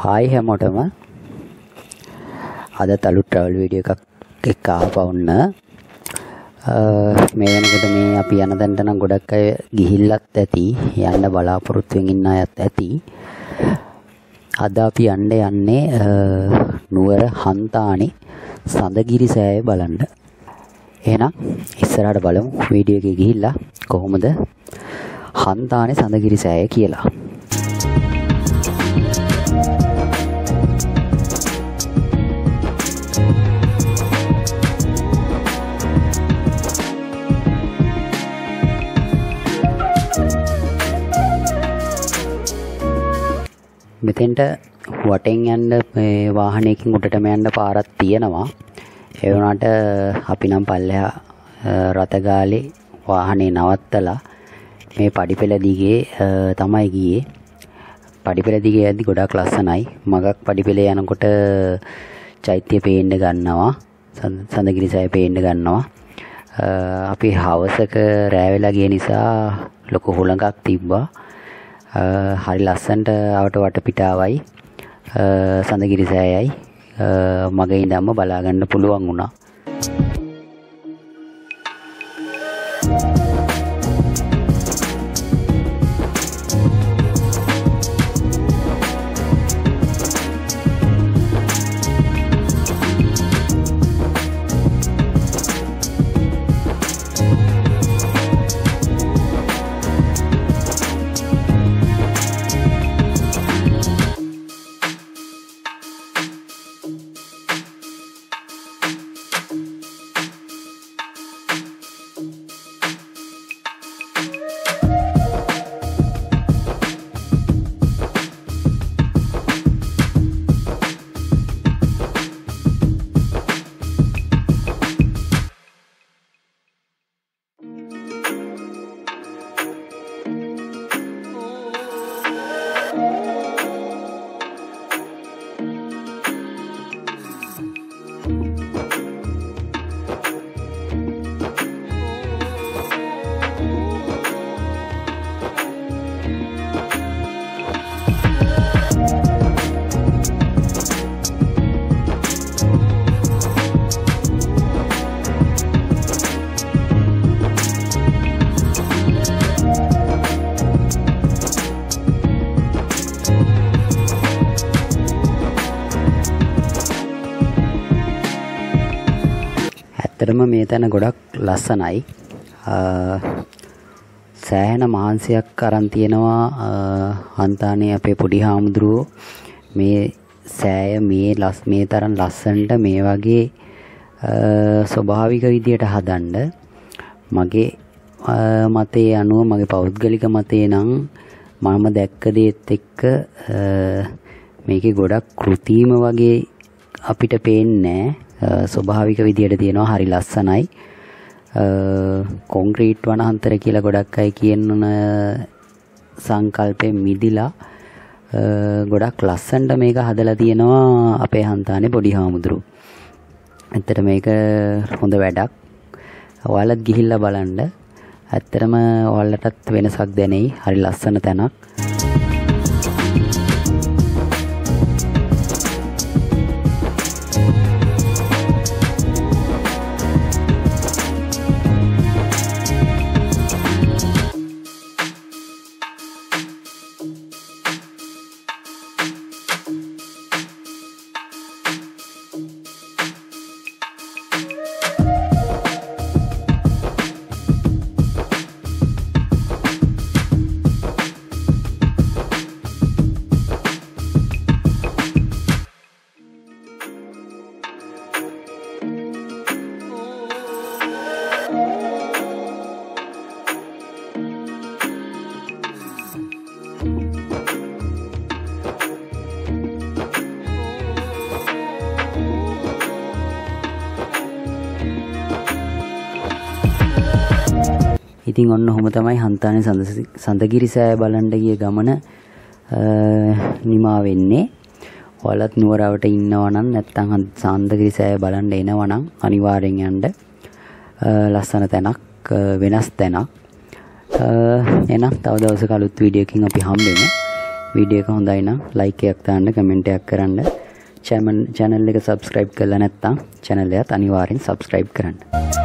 Hi හැමෝටම. අද තලු travel video එකක් එක්ක ආපවුන්න මේ වෙනකොට මේ අපි යන තැනට නම් ගොඩක් අය ගිහිල්ලත් ඇති යන්න බලාපොරොත්තුවෙන් ඉන්න අයත් ඇති. අද අපි යන්න යන්නේ නුවර හන්තානේ සඳගිරි සෑය බලන්න. එහෙනම් ඉස්සරහට බලමු වීඩියෝ එකේ ගිහිල්ලා කොහොමද හන්තානේ සඳගිරි සෑය කියලා. මෙතෙන්ට වටෙන් යන්න මේ වාහනයකින් උඩටම යන්න පාරක් තියෙනවා. ඒ වුණාට අපි නම් පල්ලෙහා රතගාලේ වාහනේ නවත්තලා මේ පඩිපෙළ දිගේ තමයි ගියේ. පඩිපෙළ දිගේ යද්දි ගොඩක් ලස්සනයි. මගක් පඩිපෙළ යනකොට චෛත්‍ය පේන්න ගන්නවා. සඳගිරි සෑය පේන්න ගන්නවා. අපි හවසක රෑ වෙලා ගිය නිසා ලොකු හුළඟක් තිබ්බා. හරි ලස්සන්ට අවට වටපිටාවයි සඳගිරි සෑයයි. මගේ ඉඳම්ම බලාගන්න පුළුවන් වුණා. ඇත්තටම මේ තැන ගොඩක් ලස්සනයි. සෑහෙන මහන්සියක් අරන් තියෙනවා. හන්තානේ අපේ පොඩි හාමුදුරුවෝ. මේ සෑය මේ ලස් මේ තරම් ලස්සනට මේ වගේ ස්වභාවික විදියට හදන්න. මගේ මතේ අනුව මගේ පෞද්ගලික මතේ නම් මම දැක්ක දේත් එක්ක මේකේ ගොඩක් කෘතිම වගේ අපිට පේන්නේ ස්වභාවික විදියට තියෙනවා හරි ලස්සනයි කොන්ක්‍රීට් වනාන්තර කියලා ගොඩක් අය කියන සංකල්පයෙන් මිදිලා ගොඩක් ලස්සනට මේක හදලා තියෙනවා අපේ හන්තානේ පොඩි හාමුදුරු. ඇත්තට මේක හොඳ වැඩක්. ඔයාලත් ගිහිල්ලා බලන්න. ඇත්තටම ඔයාලටත් වෙනසක් දැනෙයි. හරි ලස්සන තැනක්. ඉතින් ඔන්න ඔහොම තමයි හන්තානේ සඳගිරි සෑය බලන්න ගිය ගමන නිමා වෙන්නේ. ඔයාලත් නුවරවට ඉන්නවා නම් නැත්නම් සඳගිරි සෑය බලන්න එනවා නම් අනිවාර්යෙන් යන්න. ලස්සන තැනක් වෙනස් තැනක්. එහෙනම් තව දවසක අලුත් වීඩියෝ එකකින් අපි හම්බෙමු. වීඩියෝ එක හොඳයි නම් ලයික් එකක් දාන්න කමෙන්ට් එකක් කරන්න චැනල් එක සබස්ක්‍රයිබ් කරලා නැත්නම් චැනල් එකත් අනිවාර්යෙන් සබස්ක්‍රයිබ් කරන්න